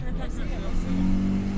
can,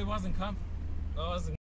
I wasn't conf. I wasn't